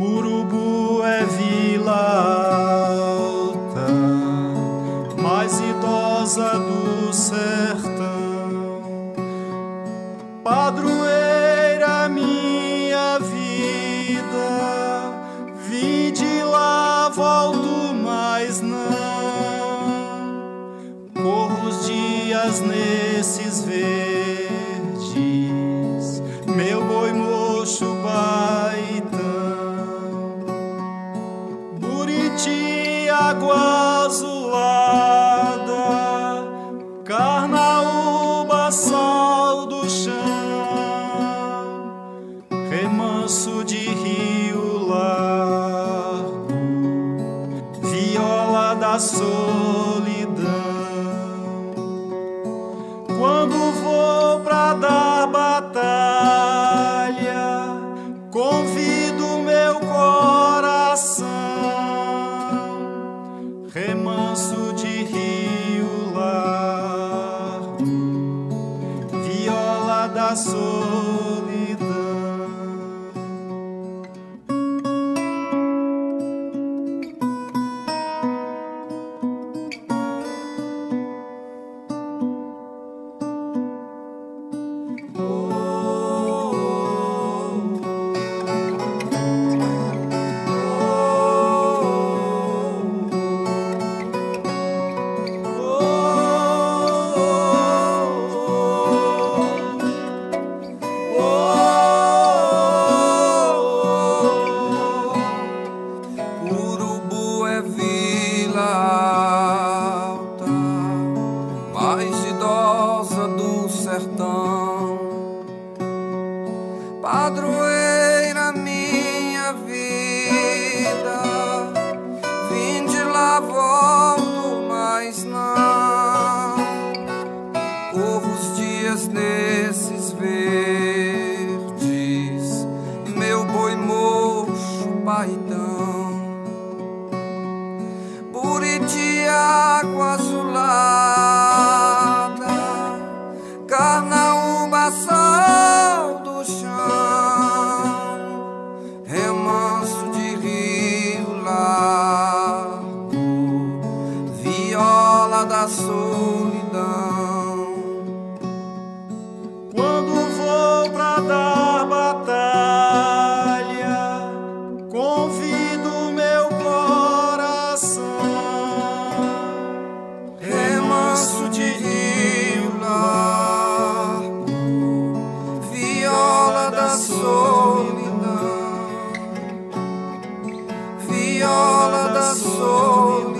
Urubu é vila alta, mais idosa do sertão. Padroeiro nesses verdes, meu boi mocho paitão, buriti água azulada, carnaúba sal do chão, remanso de rio largo, viola da solidão. So.